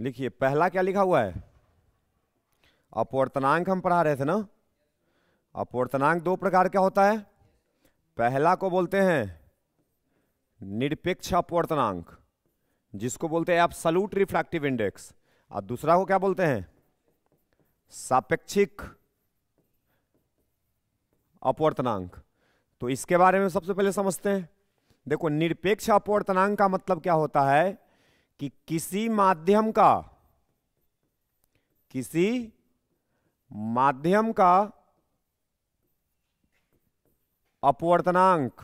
लिखिए, पहला क्या लिखा हुआ है? अपवर्तनांक हम पढ़ा रहे थे ना? अपवर्तनांक दो प्रकार का होता है। पहला को बोलते हैं निरपेक्ष अपवर्तनांक, जिसको बोलते हैं आप सलूट रिफ्रैक्टिव इंडेक्स। और दूसरा को क्या बोलते हैं? सापेक्षिक अपवर्तनांक। तो इसके बारे में सबसे पहले समझते हैं। देखो, निरपेक्ष अपवर्तनांक का मतलब क्या होता है? कि किसी माध्यम का, किसी माध्यम का अपवर्तनांक,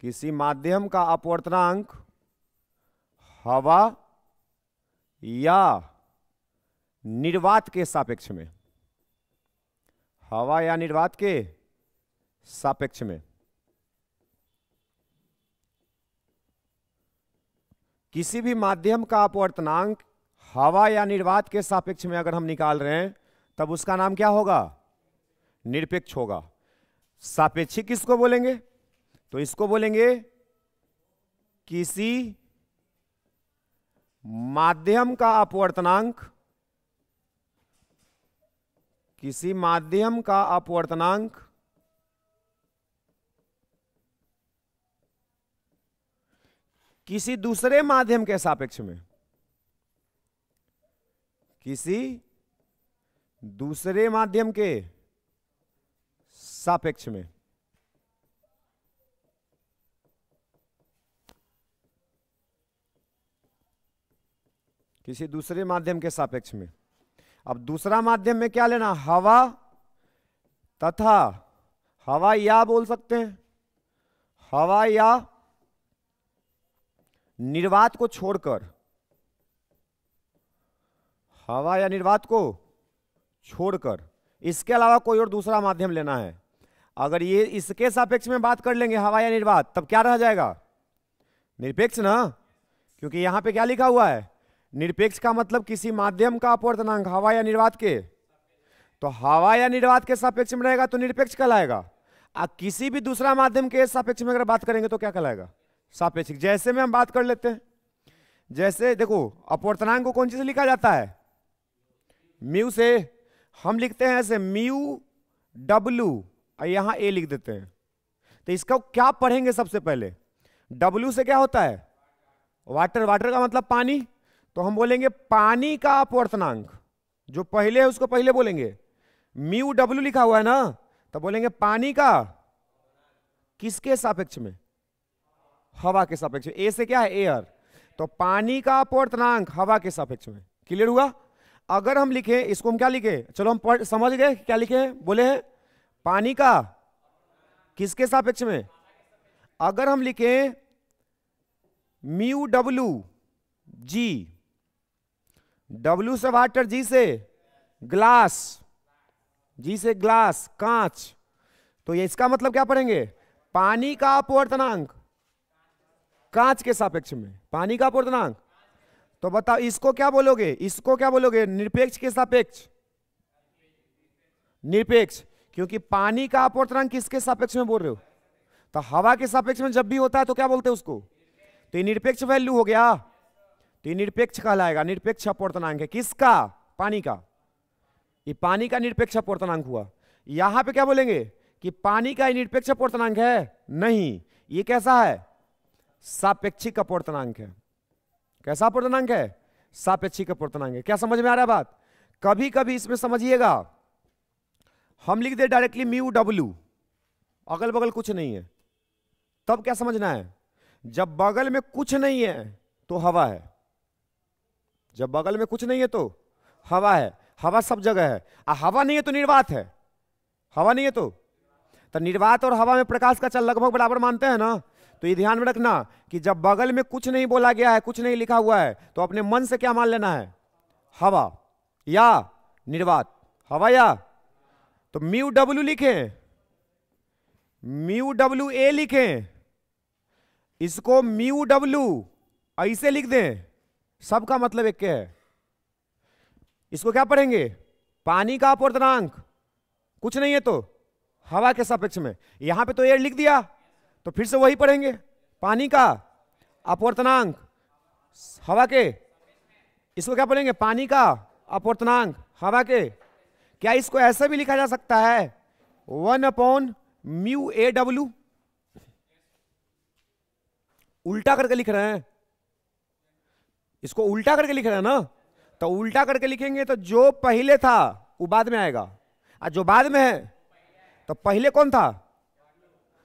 किसी माध्यम का अपवर्तनांक हवा या निर्वात के सापेक्ष में, हवा या निर्वात के सापेक्ष में। किसी भी माध्यम का अपवर्तनांक हवा या निर्वात के सापेक्ष में अगर हम निकाल रहे हैं, तब उसका नाम क्या होगा? निरपेक्ष होगा। सापेक्षिक किसको बोलेंगे? तो इसको बोलेंगे किसी माध्यम का अपवर्तनांक, किसी माध्यम का अपवर्तनांक किसी दूसरे माध्यम के सापेक्ष में। किसी दूसरे माध्यम के सापेक्ष में। किसी दूसरे माध्यम के सापेक्ष में। अब दूसरा माध्यम में क्या लेना? हवा तथा हवा या बोल सकते हैं। हवा या निर्वात को छोड़कर। हवा या निर्वात को छोड़कर। इसके अलावा कोई और दूसरा माध्यम लेना है। अगर ये इसके सापेक्ष में बात कर लेंगे, हवा या निर्वात, तब क्या रह जाएगा? निरपेक्ष ना? क्योंकि यहाँ पे क्या लिखा हुआ है? निरपेक्ष का मतलब किसी माध्यम का अपवर्तनांक, हवा या निर्वात के। तो हवा या निर्वात के सापेक्ष में रहेगा तो निरपेक्ष कहलाएगा। किसी भी दूसरा माध्यम के सापेक्ष में अगर बात करेंगे तो क्या कहलाएगा? सापेक्षिक जैसे में हम बात कर लेते हैं, जैसे देखो, अपवर्तनांक को कौन चीज़ से लिखा जाता है? म्यू से। हम लिखते हैं ऐसे, म्यू डब्लू, और यहाँ ए लिख देते हैं। तो इसका क्या पढ़ेंगे सबसे पहले? डब्लू से क्या होता है? वाटर। वाटर का मतलब पानी। तो हम बोलेंगे पानी का अपवर्तनांक। जो पहले है, उसको पहले बोलेंगे। म्यू डब्ल्यू लिखा हुआ है ना? तो बोलेंगे पानी का। किसके सापेक्ष में? हवा के सापेक्ष में। ए से क्या है? एयर। तो पानी का अपवर्तनांक हवा के सापेक्ष में। क्लियर हुआ? अगर हम लिखे, इसको हम क्या लिखे? चलो हम पढ़, समझ गए? क्या लिखे? हैं बोले हैं? पानी का किसके सापेक्ष में? अगर हम लिखे, म्यू डब्ल्यू जी डब्ल्यू से वाटर जी से ग्लास, जी से ग्लास, कांच। तो ये इसका मतलब क्या पढ़ेंगे? पानी का अपवर्तनांक कांच के सापेक्ष में, पानी का अपवर्तनांक तो बताओ, इसको क्या बोलोगे? इसको क्या बोलोगे? निरपेक्ष के सापेक्ष? निरपेक्ष, क्योंकि पानी का अपवर्तनांक किसके सापेक्ष में बोल रहे हो? तो हवा के सापेक्ष में जब भी होता है तो क्या बोलते हैं उसको? तो ये निरपेक्ष वैल्यू हो गया। तो ये निरपेक्ष कहलाएगा, निरपेक्ष अपवर्तनांक है। किसका? पानी का। ये पानी का निरपेक्ष अपवर्तनांक हुआ। यहाँ पे क्या बोलेंगे? कि पानी का निरपेक्ष अपवर्तनांक है? नहीं। ये कैसा है? सापेक्षिक अपवर्तनांक है। कैसा अपवर्तनांक है? सापेक्षिक अपवर्तनांक है। क्या समझ में आ रहा है बात? कभी कभी इसमें समझिएगा, हम लिख दे डायरेक्टली म्यू डब्ल्यू अगल बगल कुछ नहीं है। तब क्या समझना है? जब बगल में कुछ नहीं है तो हवा है। जब बगल में कुछ नहीं है तो हवा है। हवा सब जगह है। आ, हवा नहीं है तो निर्वात है। हवा नहीं है तो? तो निर्वात और हवा में प्रकाश का चल लगभग बराबर मानते हैं ना? तो ये ध्यान में रखना कि जब बगल में कुछ नहीं बोला गया है, कुछ नहीं लिखा हुआ है तो अपने मन से क्या मान लेना है? हवा या निर्वात? हवा या? तो म्यू डब्ल्यू लिखे। म्यू डब्ल्यू ए लिखे। इसको म्यू डब्ल्यू ऐसे लिख दें। सबका मतलब एक है। इसको क्या पढ़ेंगे? पानी का अपवर्तनांक कुछ नहीं है तो। हवा के सापेक्ष में। यहाँ पे तो एयर लिख दिया। तो फिर से वही पढ़ेंगे। पानी का अपवर्तनांक, हवा के। इसको क्या बोलेंगे? पानी का अपवर्तनांक, हवा के। क्या इसको ऐसे भी लिखा जा सकता है? One upon mu A W उल्टा करके लिख रहे हैं। इसको उल्टा करके लिख रहे हैं ना? तो उल्टा करके लिखेंगे तो जो पहले था, वो बाद में आएगा। और जो बाद में है तो पहले कौन था?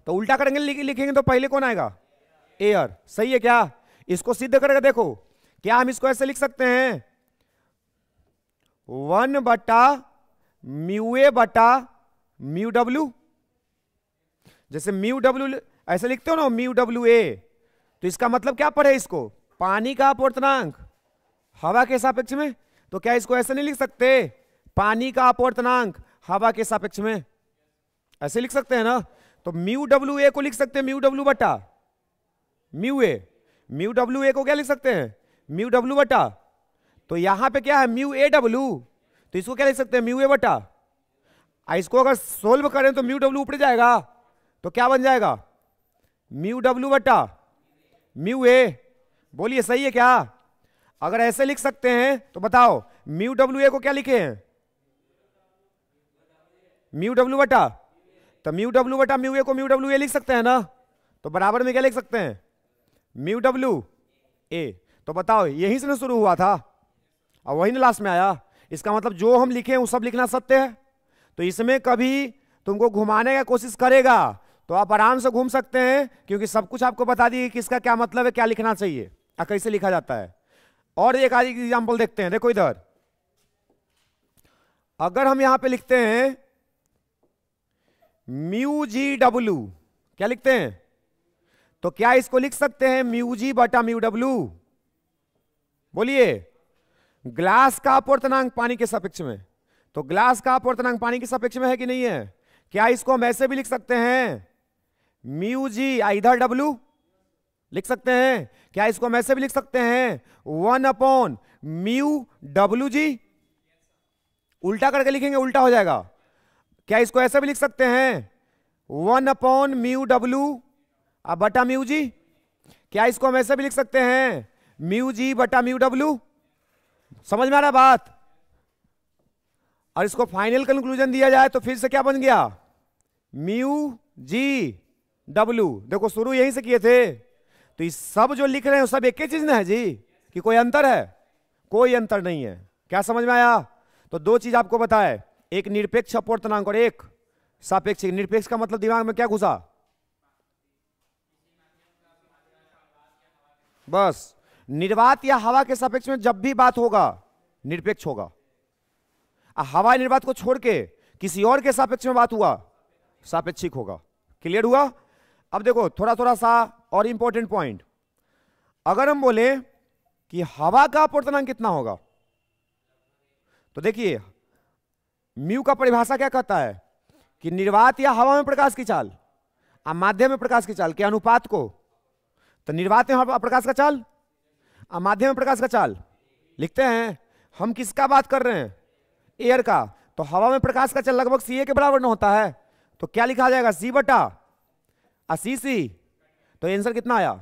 तो उल्टा करेंगे लिखेंगे तो पहले कौन आएगा? एयर सही है क्या? इसको सिद्ध करके देखो। क्या हम इसको ऐसे लिख सकते हैं? वन बटा म्यू ए बटा म्यू डब्ल्यू। जैसे म्यू डब्ल्यू ऐसे लिखते हो ना, म्यू डब्ल्यू ए। तो इसका मतलब क्या पढ़े इसको? पानी का अपवर्तनांक। हवा के सापेक्ष में। तो क्या इसको ऐसे नहीं लिख सकते? पानी का अपवर्तनांक हवा के सापेक्ष में। ऐसे लिख सकते हैं ना? तो म्यू डब्ल्यू ए को लिख सकते हैं, म्यू डब्ल्यू बटा। Mu A, mu W A को क्या लिख सकते हैं? म्यू डब्ल्यू बटा। तो यहाँ पे क्या है? Mu A W. तो इसको क्या लिख सकते हैं? म्यू ए बटा। इसको अगर सोल्व करें तो म्यू डब्ल्यू ऊपर जाएगा। तो क्या बन जाएगा? म्यू डब्ल्यू बटा। Mu A. बोलिए, सही है क्या? अगर ऐसे लिख सकते हैं तो बताओ, म्यू डब्ल्यू ए को क्या लिखे हैं? म्यू डब्ल्यू बटा। तो म्यू डब्ल्यू बटा म्यू ए को म्यू डब्ल्यू ए लिख सकते हैं ना? तो बराबर में क्या लिख सकते हैं? म्यू डब्ल्यू ए तो बताओ, यहीं से ना शुरू हुआ था? और वही ना लास्ट में आया। इसका मतलब जो हम लिखे हैं, वो सब लिखना सत्य है? तो इसमें कभी तुमको घुमाने का कोशिश करेगा तो आप आराम से घूम सकते हैं, क्योंकि सब कुछ आपको बता दिए कि इसका क्या मतलब है, क्या लिखना चाहिए। या कैसे लिखा जाता है? और एक आज एग्ज़ाम्पल देखते हैं। देखो इधर। अगर हम यहाँ पे लिखते हैं म्यू जी डब्ल्यू क्या लिखते हैं? तो क्या इसको लिख सकते हैं म्यू जी बटा म्यू डब्ल्यू बोलिए। ग्लास का अपवर्तनांक पानी के सापेक्ष में। तो ग्लास का अपवर्तनांक पानी के सापेक्ष में है कि नहीं है? क्या इसको हम ऐसे भी लिख सकते हैं? म्यू जी इधर डब्ल्यू लिख सकते हैं? क्या इसको हम ऐसे भी लिख सकते हैं? One upon mu W G. उल्टा करके लिखेंगे, उल्टा हो जाएगा। क्या इसको ऐसे भी लिख सकते हैं? वन अपॉन म्यू डब्ल्यू बटा म्यू जी, क्या इसको हम ऐसे भी लिख सकते हैं? म्यू जी बटा म्यू डब्ल्यू समझ में आ रहा बात? और इसको फाइनल कंक्लूजन दिया जाए तो फिर से क्या बन गया? म्यू जी डब्ल्यू देखो, शुरू यहीं से किए थे। तो ये सब जो लिख रहे हैं सब एक ही चीज़ ना है जी, कि कोई अंतर है? कोई अंतर नहीं है। क्या समझ में आया? तो दो चीज़ आपको बताए। एक निरपेक्ष अपवर्तनांक और एक सापेक्ष निरपेक्ष का मतलब दिमाग में क्या घुसा? बस, निर्वात या हवा के सापेक्ष में जब भी बात होगा, निरपेक्ष होगा। हवा निर्वात को छोड़ के किसी और के सापेक्ष में बात हुआ, सापेक्षिक होगा। क्लियर हुआ? अब देखो थोड़ा थोड़ा सा और इंपॉर्टेंट पॉइंट अगर हम बोले कि हवा का अपवर्तनांक कितना होगा तो देखिए म्यू का परिभाषा क्या कहता है? कि निर्वात या हवा में प्रकाश की चाल, आ माध्यम में प्रकाश की चाल के अनुपात को। तो निर्वात में प्रकाश का चाल, आ माध्यम में प्रकाश का चाल। लिखते हैं, हम किसका बात कर रहे हैं? एयर का। तो हवा में प्रकाश का चल लगभग सी ए के बराबर न होता है। तो क्या लिखा जाएगा? सी बटा सी सी। तो आंसर कितना आया?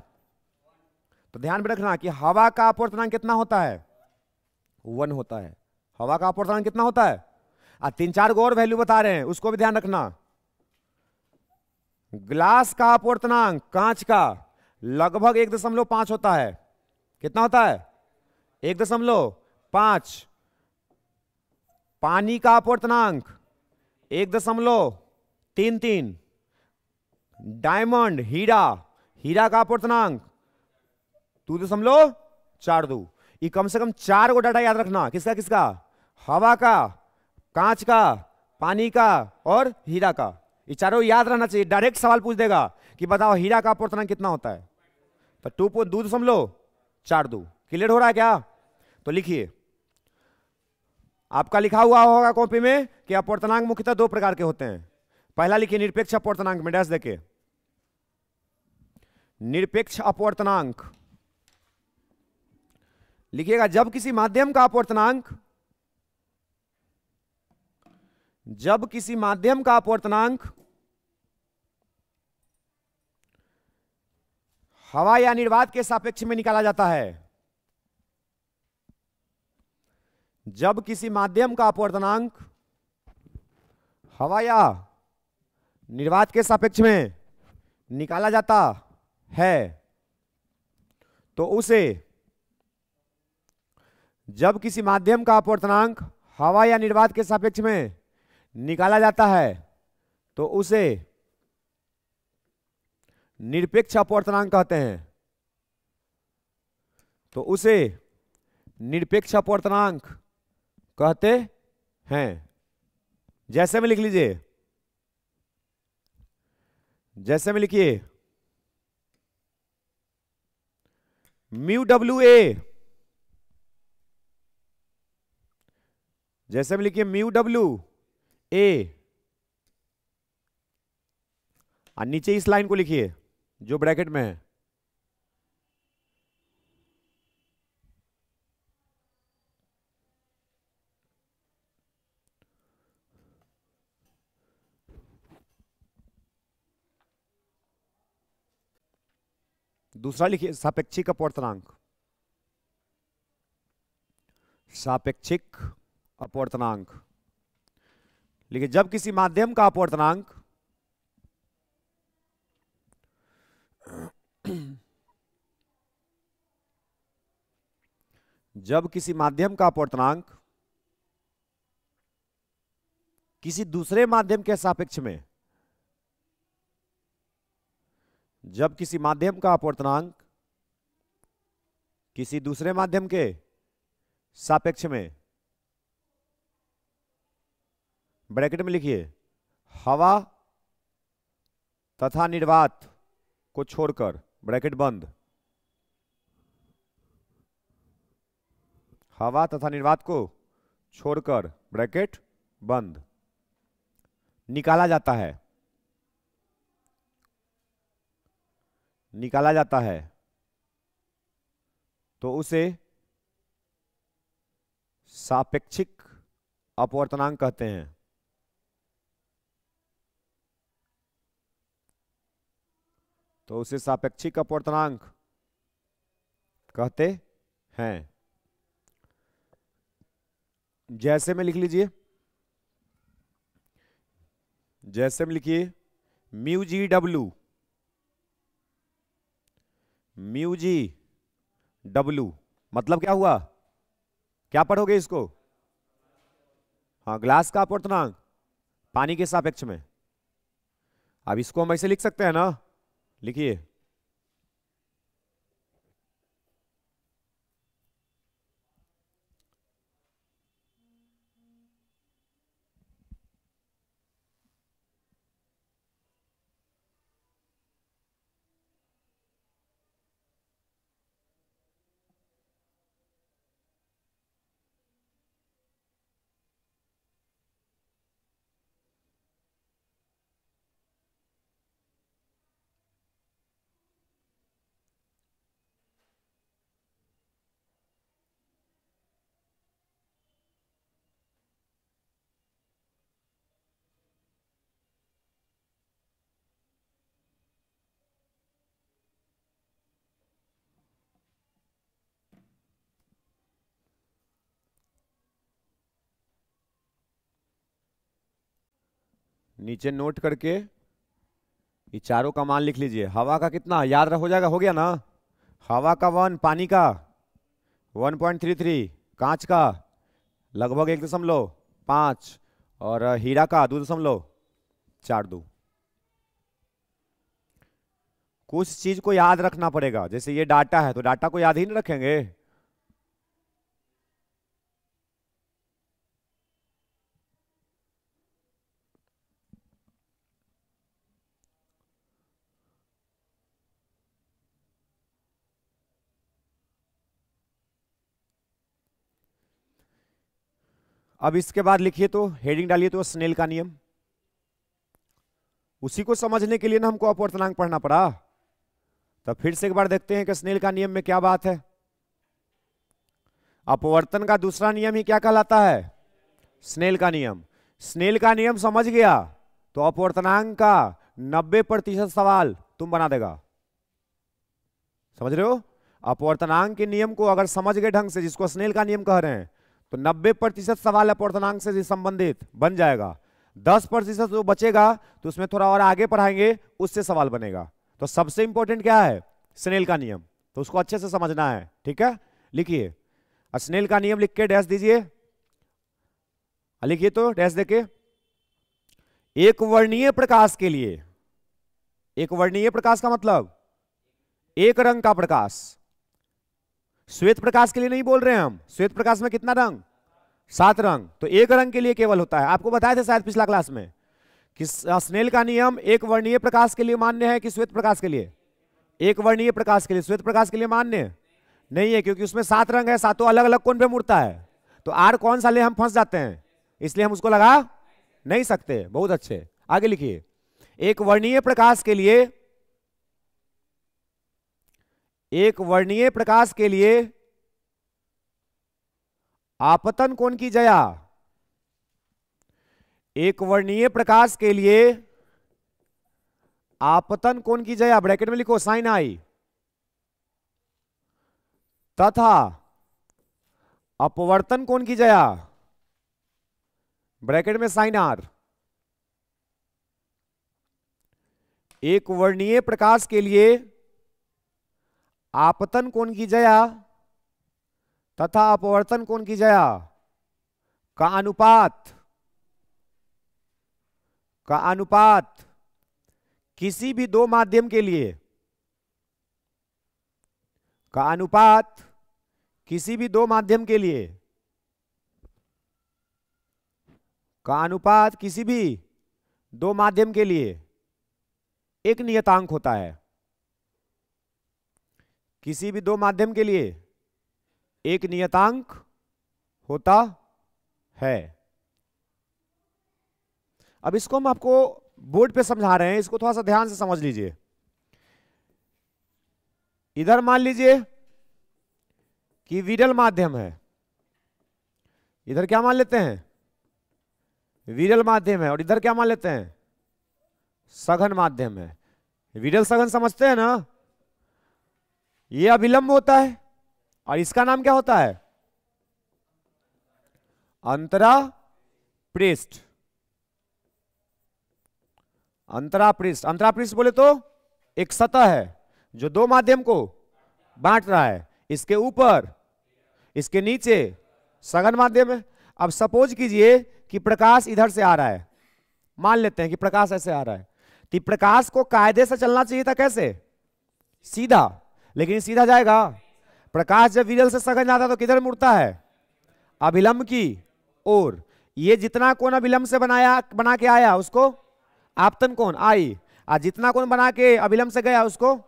तो ध्यान में रखना कि हवा का अपवर्तनांक कितना होता है? वन होता है। हवा का अपवर्तनांक कितना होता है? आ, तीन चार गो और वैल्यू बता रहे हैं, उसको भी ध्यान रखना। ग्लास का अपवर्तनांक कांच का, लगभग एक दशमलव पाँच होता है। कितना होता है? एक दशमलव पाँच। पानी का अपवर्तनांक एक दशमलव तीन तीन। डायमंड, हीरा हीरा का अपवर्तनांक दो दशमलव चार दो। कम से कम चार को डाटा याद रखना। किसका किसका? हवा का। कांच का, पानी का और हीरा का। ये चारों याद रहना चाहिए। डायरेक्ट सवाल पूछ देगा कि बताओ हीरा का अपवर्तनांक कितना होता है? तो टू पॉइंट दो दशमलव चार दो। क्लियर हो रहा है क्या? तो लिखिए। आपका लिखा हुआ होगा कॉपी में कि अपवर्तनांक मुख्यतः दो प्रकार के होते हैं। पहला लिखिए, निरपेक्ष अपवर्तनांक में डैश देखे निरपेक्ष अपवर्तनांक लिखिएगा, जब किसी माध्यम का अपवर्तनांक जब किसी माध्यम का अपवर्तनांक हवा या निर्वात के सापेक्ष में निकाला जाता है, जब किसी माध्यम का अपवर्तनांक हवा या निर्वात के सापेक्ष में निकाला जाता है तो उसे जब किसी माध्यम का अपवर्तनांक हवा या निर्वात के सापेक्ष में निकाला जाता है तो उसे निरपेक्ष अपवर्तनांक कहते हैं। तो उसे निरपेक्ष अपवर्तनांक कहते हैं। जैसे में लिख लीजिए। जैसे में लिखिए। Mu W A. जैसे में लिखिए म्यू डब्ल्यू। ए और नीचे इस लाइन को लिखिए, जो ब्रैकेट में है। दूसरा लिखिए, सापेक्षिक अपवर्तनांक। सापेक्षिक अपवर्तनांक। लिखिए जब किसी माध्यम का अपवर्तनांक जब किसी माध्यम का अपवर्तनांक किसी दूसरे माध्यम के सापेक्ष में, जब किसी माध्यम का अपवर्तनांक किसी दूसरे माध्यम के सापेक्ष में ब्रैकेट में लिखिए, हवा तथा निर्वात को छोड़कर, ब्रैकेट बंद। हवा तथा निर्वात को छोड़कर, ब्रैकेट बंद। निकाला जाता है। निकाला जाता है। तो उसे सापेक्षिक अपवर्तनांक कहते हैं। तो उसे सापेक्षिक अपवर्तनांक कहते हैं। जैसे में लिख लीजिए। जैसे में लिखिए, mu G W mu G W मतलब क्या हुआ? क्या पढ़ोगे इसको? हाँ ग्लास का अपवर्तनांक, पानी के सापेक्ष में। अब इसको हम ऐसे लिख सकते हैं ना लिखिए। नीचे नोट करके ये चारों का मान लिख लीजिए। हवा का कितना? याद हो जाएगा, हो गया ना? हवा का वन, पानी का वन पॉइंट थ्री थ्री, कांच का लगभग एक दशमलव पाँच, और हीरा का दो दशमलव चार दो। कुछ चीज़ को याद रखना पड़ेगा। जैसे ये डाटा है तो डाटा को याद ही नहीं रखेंगे। अब इसके बाद लिखिए तो हेडिंग डालिए तो स्नेल का नियम। उसी को समझने के लिए ना हमको अपवर्तनांक पढ़ना पड़ा। तो फिर से एक बार देखते हैं कि स्नेल का नियम में क्या बात है। अपवर्तन का दूसरा नियम ही क्या कहलाता है? स्नेल का नियम। स्नेल का नियम समझ गया तो अपवर्तनांक का 90 प्रतिशत सवाल तुम बना देगा। समझ रहे हो? अपवर्तनांक के नियम को अगर समझ गए ढंग से, जिसको स्नेल का नियम कह रहे हैं तो 90 प्रतिशत सवाल अपवर्तनांक से संबंधित, बन जाएगा। 10 प्रतिशत जो बचेगा तो उसमें थोड़ा और आगे पढ़ाएँगे, उससे सवाल बनेगा। तो सबसे इंपॉर्टेंट क्या है? स्नेल का नियम। तो उसको अच्छे से समझना है, ठीक है? लिखिए। स्नेल का नियम लिख के डैश दीजिए। लिखिए तो डैश देके। एक वर्णीय प्रकाश के लिए। एक वर्णीय प्रकाश का मतलब? एक रंग का प्रकाश। श्वेत प्रकाश के लिए नहीं बोल रहे हैं हम। श्वेत प्रकाश में कितना रंग? सात रंग। तो एक रंग के लिए केवल होता है। आपको बताया था शायद पिछला क्लास में कि स्नेल का नियम एक वर्णीय प्रकाश के लिए मान्य है कि श्वेत प्रकाश के लिए? एक वर्णीय प्रकाश के लिए। श्वेत प्रकाश के लिए मान्य? नहीं है, क्योंकि उसमें सात रंग है, सातों अलग अलग कौन पे मुड़ता है। तो आर कौन सा ले हम फंस जाते हैं? इसलिए हम उसको लगा नहीं सकते। बहुत अच्छे। आगे लिखिए। एक वर्णीय प्रकाश के लिए एक वर्णीय प्रकाश के लिए आपतन कोण की जया? एक वर्णीय प्रकाश के लिए आपतन कोण की जया? ब्रैकेट में लिखो साइन आई तथा अपवर्तन कोण की जया? ब्रैकेट में साइन आर एक वर्णीय प्रकाश के लिए आपतन कोण की जया? तथा अपवर्तन कोण की जया? का अनुपात? का अनुपात? किसी भी दो माध्यम के लिए। का अनुपात? किसी भी दो माध्यम के लिए। का अनुपात किसी भी दो माध्यम के लिए। एक नियतांक होता है। किसी भी दो माध्यम के लिए एक नियतांक होता है। अब इसको हम आपको बोर्ड पे समझा रहे हैं, इसको थोड़ा सा ध्यान से समझ लीजिए। इधर मान लीजिए कि विरल माध्यम है। इधर क्या मान लेते हैं? विरल माध्यम है, और इधर क्या मान लेते हैं? सघन माध्यम है। विरल सघन समझते हैं ना? ये अविलंब होता है और इसका नाम क्या होता है? अंतरा पृष्ठ। अंतरा पृष्ठ। अंतरा पृष्ठ बोले तो एक सतह है जो दो माध्यम को बांट रहा है। इसके ऊपर, इसके नीचे, सघन माध्यम है। अब सपोज़ कीजिए कि प्रकाश इधर से आ रहा है। मान लेते हैं कि प्रकाश ऐसे आ रहा है। तो प्रकाश को कायदे से चलना चाहिए था कैसे? सीधा। लेकिन सीधा जाएगा। प्रकाश जब विरल से सघन जाता तो किधर मुड़ता है? अभिलंब की ओर। ये जितना कोण अभिलंब से बनाया, बना के आया, उसको आपतन कोण, आई। और जितना कोण बना के अभिलंब से गया, उसको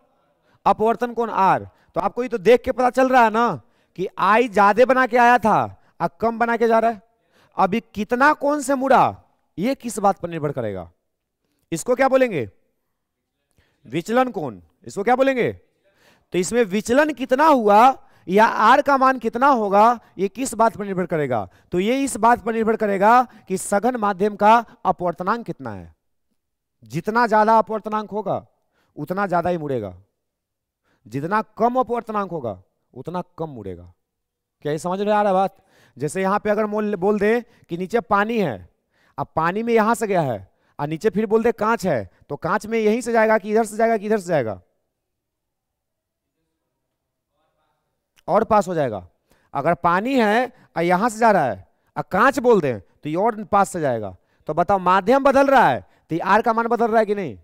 अपवर्तन कोण, आर। तो आपको ये तो देख के पता चल रहा है ना कि आई ज़्यादा बना के आया था अब कम बना के जा रहा है। अभी कितना कौन से मुड़ा, ये किस बात पर निर्भर करेगा? इसको क्या बोलेंगे? विचलन कौन इसको क्या बोलेंगे? तो इसमें विचलन कितना हुआ या आर का मान कितना होगा, ये किस बात पर निर्भर करेगा? तो ये इस बात पर निर्भर करेगा कि सघन माध्यम का अपवर्तनांक कितना है। जितना ज़्यादा अपवर्तनांक होगा, उतना ज़्यादा ही मुड़ेगा। जितना कम अपवर्तनांक होगा, उतना कम मुड़ेगा। क्या ये समझ में आ रहा बात? जैसे यहाँ पे अगर बोल दे कि नीचे पानी है, अब पानी में यहाँ से गया है, और नीचे फिर बोल दे कांच है तो कांच में यहीं से जाएगा कि इधर से जाएगा कि इधर से जाएगा? और पास हो जाएगा। अगर पानी है और यहाँ से जा रहा है और कांच बोल दें तो ये और पास से जाएगा। तो बताओ, माध्यम बदल रहा है तो आर का मान बदल रहा है कि नहीं?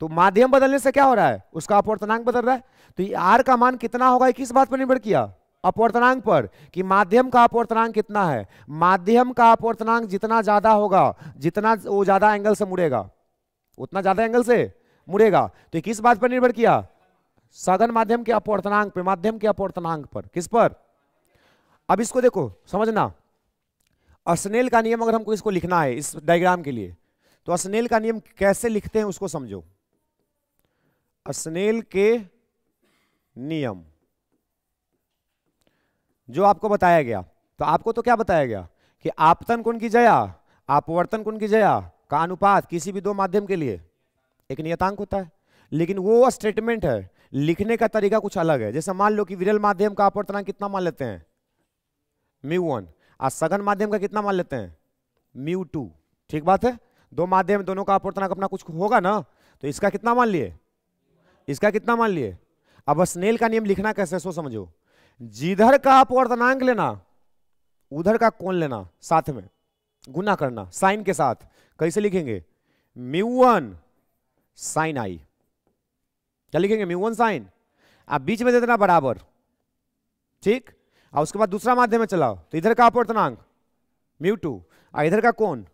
तो माध्यम बदलने से क्या हो रहा है? उसका अपवर्तनांक बदल रहा है। तो ये आर का मान कितना होगा किस बात पर निर्भर किया? अपवर्तनांक पर, कि माध्यम का अपवर्तनांक कितना है? माध्यम का अपवर्तनांक जितना ज़्यादा होगा, जितना वो ज़्यादा एंगल से मुड़ेगा, उतना ज़्यादा एंगल से मुड़ेगा। तो किस बात पर निर्भर किया? सघन माध्यम के अपवर्तनांक पे, माध्यम के अपवर्तनांक पर। किस पर? अब इसको देखो, समझना। अस्नेल का नियम अगर हमको इसको लिखना है, इस डायग्राम के लिए तो अस्नेल का नियम कैसे लिखते हैं उसको समझो। अस्नेल के नियम। जो आपको बताया गया तो आपको तो क्या बताया गया? कि आपतन कोण की जया, अपवर्तन कोण की जया, का अनुपात किसी भी दो माध्यम के लिए, एक नियतांक होता है। लेकिन वो स्टेटमेंट है लिखने का तरीका कुछ अलग है। जैसे मान लो कि विरल माध्यम का अपवर्तनांक कितना मान लेते हैं? Mu one. और सघन माध्यम का कितना मान लेते हैं? Mu two. ठीक बात है? दो माध्यम दोनों का अपवर्तनांक अपना कुछ होगा ना? तो इसका कितना मान लिए? इसका कितना मान लिए? अब स्नेल का नियम लिखना कैसे सो समझो। जिधर का अपवर्तनांक लेना, उधर का कौन लेना, साथ में। गुना करना, साइन के साथ। कैसे लिखेंगे? Mu one, sine I. क्या लिखेंगे? Mu one sine. आप बीच में दे देना बराबर। ठीक? और उसके बाद दूसरा माध्यम में चलाओ। तो इधर का अपवर्तनांक म्यू टू। और इधर का कौन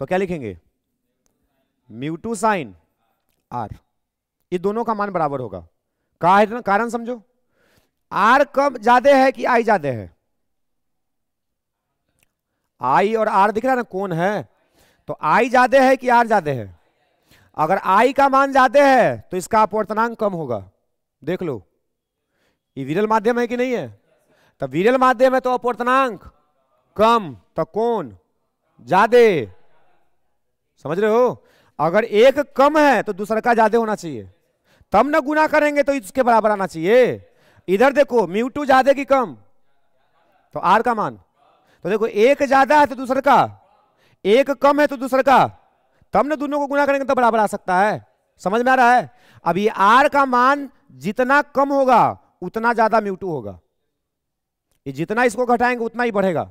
तो क्या लिखेंगे? Mu two sine R. ये दोनों का मान बराबर होगा। कारण समझो। आर कब ज़्यादा है कि आई ज़्यादा है? आई और आर दिख रहा है ना? कौन है। तो आई ज़्यादा है कि आर ज़्यादा है? अगर आई का मान ज़्यादा है तो इसका अपवर्तनांक कम होगा। देख लो। ये विरल माध्यम है कि नहीं है? तो विरल माध्यम है तो अपवर्तनांक कम तो कौन ज़्यादा। समझ रहे हो? अगर एक कम है तो दूसरा का ज़्यादा होना चाहिए। तब ना गुना करेंगे तो इसके बराबर आना चाहिए। इधर देखो म्यू टू ज़्यादा की कम? तो आर का मान। तो देखो, एक ज़्यादा है तो दूसरे का। एक कम है तो दूसरे का। तब ना दोनों को गुना करेंगे तो बराबर आ सकता है। समझ में आ रहा है? अब ये आर का मान जितना कम होगा, उतना ज़्यादा म्यूटू होगा। ये जितना इसको घटाएँगे, उतना ही बढ़ेगा।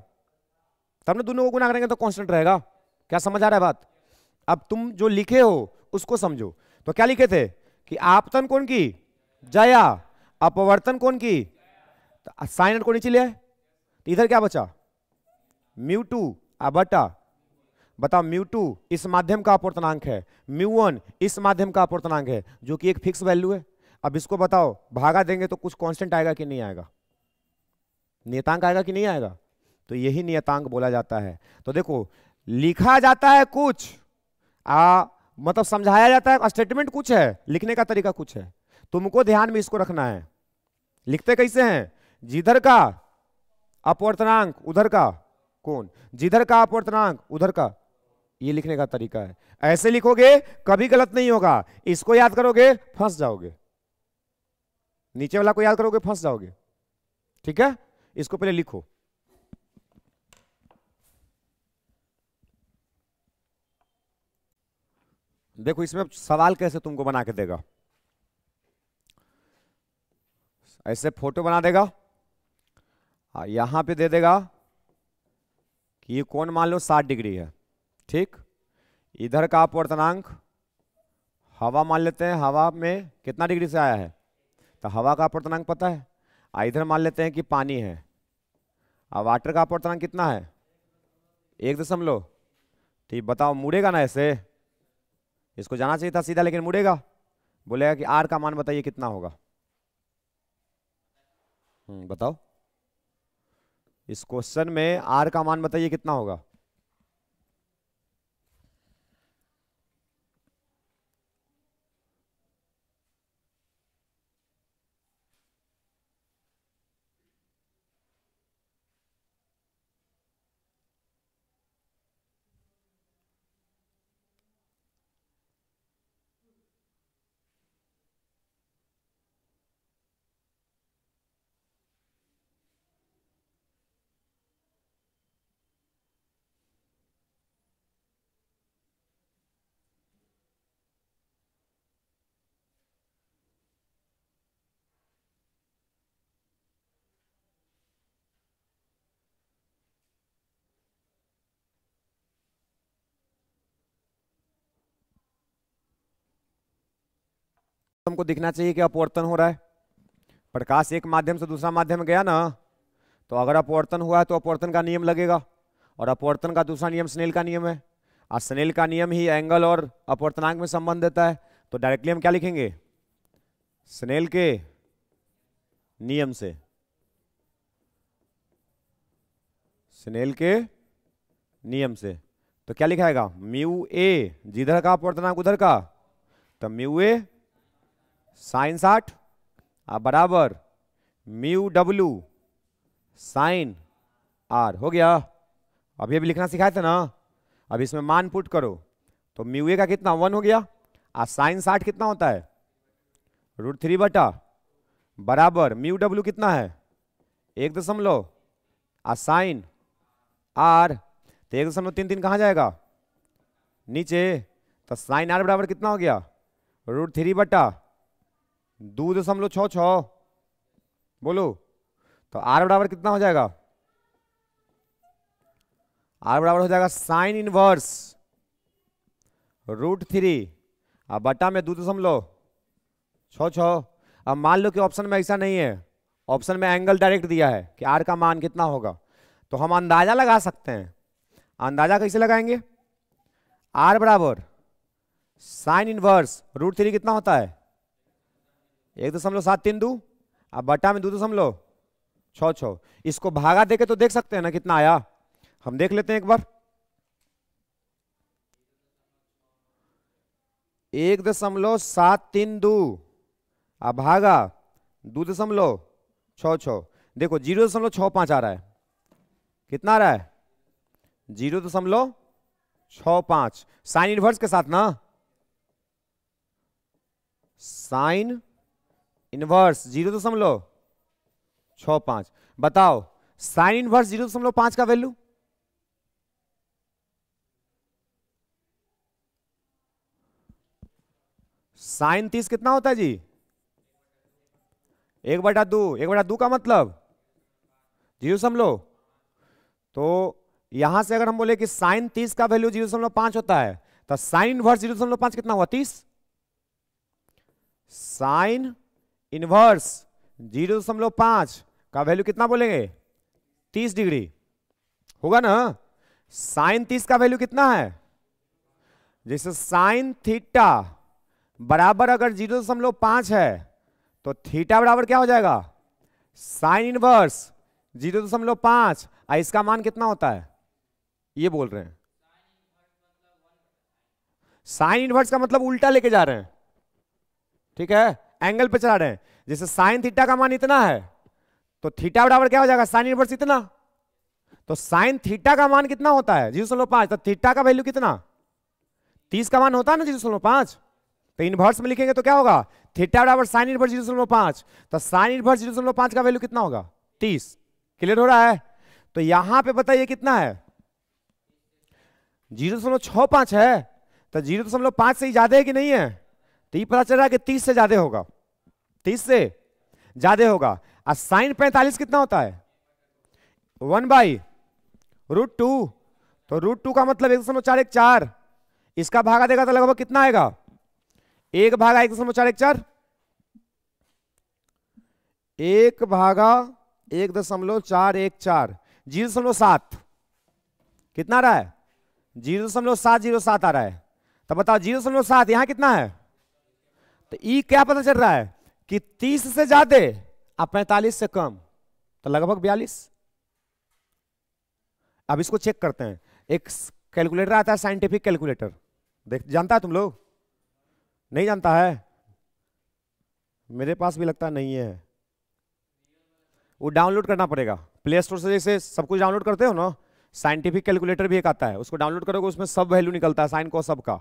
तब ना दोनों को गुना करेंगे तो कांस्टेंट रहेगा। क्या समझ आ रहा है बात? अब तुम जो लिखे हो, उसको समझो। तो क्या लिखे थे? कि आपतन कौन की? जया। अपवर्तन कौन की? तो साइन को नीचे लिया तो इधर क्या बचा? म्यू टू बटा बताओ म्यू टू इस माध्यम का अपवर्तनांक है म्यू वन इस माध्यम का अपवर्तनांक है, जो कि एक फिक्स वैल्यू है। अब इसको बताओ, भागा देंगे तो कुछ कांस्टेंट आएगा कि नहीं आएगा? नियतांक आएगा कि नहीं आएगा? तो यही नियतांक बोला जाता है। तो देखो, लिखा जाता है कुछ, आ मतलब समझाया जाता है, स्टेटमेंट कुछ है, लिखने का तरीका कुछ है। तुमको ध्यान में इसको रखना है। लिखते कैसे हैं? जिधर का अपवर्तनांक उधर का, कौन? जिधर का अपवर्तनांक उधर का। ये लिखने का तरीका है। ऐसे लिखोगे, कभी गलत नहीं होगा। इसको याद करोगे, फंस जाओगे। नीचे वाला को याद करोगे, फंस जाओगे। ठीक है? इसको पहले लिखो। देखो, इसमें सवाल कैसे तुमको बना के देगा? ऐसे फ़ोटो बना देगा। यहाँ पे दे देगा कि ये कौन मान लो साठ डिग्री है। ठीक? इधर का अपवर्तनांक हवा मान लेते हैं, हवा में कितना डिग्री से आया है? तो हवा का अपवर्तनांक पता है। आ, इधर मान लेते हैं कि पानी है। और वाटर का अपवर्तनांक कितना है? एक दशमलव। ठीक, बताओ, मुड़ेगा ना ऐसे? इसको जाना चाहिए था सीधा, लेकिन मुड़ेगा। बोलेगा कि आर का मान बताइए कितना होगा? हम्म बताओ। इस क्वेश्चन में आर का मान बताइए कितना होगा? हमको दिखना चाहिए कि अपवर्तन हो रहा है। प्रकाश एक माध्यम से दूसरा माध्यम गया ना तो अगर अपवर्तन हुआ है तो अपवर्तन का नियम लगेगा, और अपवर्तन का दूसरा नियम स्नेल का नियम है। और स्नेल का नियम ही एंगल और अपवर्तनांक में संबंध देता है। तो डायरेक्टली हम क्या लिखेंगे? स्नेल के नियम से। स्नेल के नियम से। तो क्या लिखाएगा? म्यू ए, जिधर का अपवर्तनांक उधर का तो म्यू ए साइन साठ बराबर म्यू डब्ल्यू, साइन आर, हो गया। अभी अभी लिखना सिखाए थे ना? अब इसमें मान पुट करो। तो म्यू ए का कितना? वन हो गया। आ साइन साठ कितना होता है? रूट थ्री बटा बराबर म्यू डब्ल्यू कितना है? एक दशमलव। आ साइन आर तो एक दशमलव तीन तीन कहाँ जाएगा? नीचे। तो साइन आर बराबर कितना हो गया? रूट थ्री बटा दो दशमलव छ छ बोलो। तो आर बराबर कितना हो जाएगा? आर बराबर हो जाएगा साइन इनवर्स रूट थ्री अब बटा में दो दशमलव छ छ अब मान लो कि ऑप्शन में ऐसा नहीं है। ऑप्शन में एंगल डायरेक्ट दिया है कि आर का मान कितना होगा। तो हम अंदाज़ा लगा सकते हैं। अंदाज़ा कैसे लगाएँगे? आर बराबर साइन इनवर्स रूट थ्री कितना होता है? एक दशमलव सात तीन दो। अब बटा में दो दशमलव छ छ इसको भागा देके तो देख सकते हैं ना कितना आया। हम देख लेते हैं एक बार। एक दशमलव सात तीन दो। अब भागा, दो दशमलव छ छ देखो, ज़ीरो दशमलव छ पाँच आ रहा है। कितना आ रहा है? ज़ीरो दशमलव छ पाँच। साइन इनवर्स के साथ ना? साइन इनवर्स ज़ीरो दशमलव छ पाँच। बताओ, साइन इनवर्स ज़ीरो दशमलव पाँच का वैल्यू? साइन तीस कितना होता है जी? एक बटा दो, एक बटा दो का मतलब? ज़ीरो समलो तो यहाँ से अगर हम बोले कि साइन तीस का वैल्यू ज़ीरो दशमलव पाँच होता है तो साइन इनवर्स ज़ीरो दशमलव पाँच कितना हुआ? तीस। साइन इनवर्स ज़ीरो दशमलव पाँच का वैल्यू कितना बोलेंगे? तीस डिग्री। होगा ना? साइन तीस का वैल्यू कितना है? जैसे साइन थीटा बराबर अगर ज़ीरो दशमलव पाँच है तो थीटा बराबर क्या हो जाएगा? साइन इनवर्स ज़ीरो दशमलव पाँच, और इसका मान कितना होता है? ये बोल रहे हैं। साइन इनवर्स का मतलब उल्टा लेके जा रहे हैं। ठीक है? एंगल पे चला रहे हैं। जैसे साइन थीटा का मान इतना है तो थीटा बराबर क्या हो जाएगा? साइन इनवर्स इतना। तो साइन थीटा का मान कितना होता है? ज़ीरो दशमलव पाँच। तो थीटा का वैल्यू कितना? तीस का मान होता है ना ज़ीरो दशमलव पाँच? तो इनवर्स में लिखेंगे तो क्या होगा? थीटा बराबर साइन इनवर्स ज़ीरो दशमलव पाँच। तो साइन इनवर्स ज़ीरो दशमलव पाँच का वैल्यू कितना होगा? तीस। क्लियर हो रहा है? तो यहाँ पे बताइए कितना है? ज़ीरो दशमलव छ पाँच है। तो ज़ीरो दशमलव पाँच से ही ज़्यादा है कि नहीं है? तो ये पता चल रहा है कि तीस से ज़्यादा होगा। तीस से ज़्यादा होगा। और साइन पैंतालीस कितना होता है? One by root two. तो रूट टू का मतलब एक दशमलव चार एक चार। इसका भागा देगा तो लगभग कितना आएगा? एक भागा एक दशमलव चार एक चार। एक भागा एक दशमलव चार एक चार। ज़ीरो दशमलव सात। कितना आ रहा है? ज़ीरो दशमलव सात, ज़ीरो सात आ रहा है। तो बताओ, ज़ीरो दशमलव सात यहाँ कितना है? तो ई क्या पता चल रहा है? कि तीस से ज़्यादा, अब पैंतालीस से कम तो लगभग बयालीस। अब इसको चेक करते हैं। एक कैलकुलेटर आता है साइंटिफिक कैलकुलेटर देख, जानता है तुम लोग? नहीं जानता है? मेरे पास भी लगता नहीं है। वो डाउनलोड करना पड़ेगा। प्ले स्टोर से जैसे सब कुछ डाउनलोड करते हो ना साइंटिफिक कैलकुलेटर भी एक आता है। उसको डाउनलोड करोगे, उसमें सब वैल्यू निकलता है साइन को सब का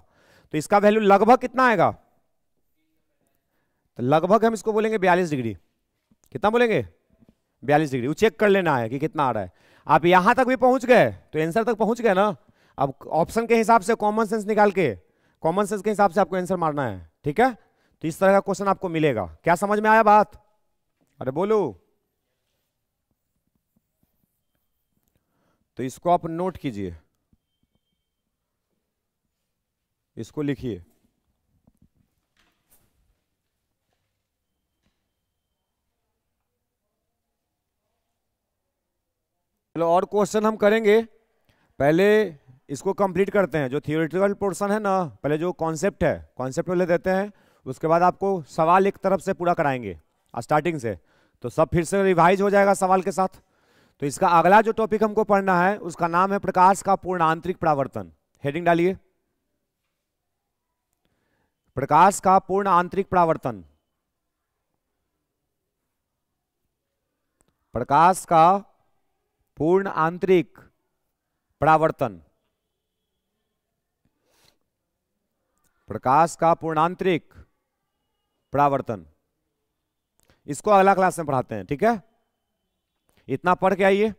तो इसका वैल्यू लगभग कितना आएगा? तो लगभग हम इसको बोलेंगे बयालीस डिग्री। कितना बोलेंगे? बयालीस डिग्री। वो चेक कर लेना है कि कितना आ रहा है। आप यहाँ तक भी पहुँच गए तो आंसर तक पहुँच गए ना? अब ऑप्शन के हिसाब से कॉमन सेंस निकाल के कॉमन सेंस के हिसाब से आपको आंसर मारना है, ठीक है? तो इस तरह का क्वेश्चन आपको मिलेगा। क्या समझ में आया बात? अरे बोलो। तो इसको आप नोट कीजिए। इसको लिखिए। चलो और क्वेश्चन हम करेंगे। पहले इसको कंप्लीट करते हैं। जो थियोरिटिकल पोर्शन है ना, पहले जो कॉन्सेप्ट है कॉन्सेप्ट पहले देते हैं। उसके बाद आपको सवाल एक तरफ़ से पूरा कराएँगे स्टार्टिंग से। तो सब फिर से रिवाइज हो जाएगा सवाल के साथ। तो इसका अगला जो टॉपिक हमको पढ़ना है, उसका नाम है प्रकाश का पूर्ण आंतरिक प्रावर्तन। हेडिंग डालिए। प्रकाश का पूर्ण आंतरिक प्रावर्तन। प्रकाश का पूर्ण आंतरिक प्रावर्तन। प्रकाश का पूर्णांतरिक प्रावर्तन। इसको अगला क्लास में पढ़ाते हैं, ठीक है? इतना पढ़ के आइए।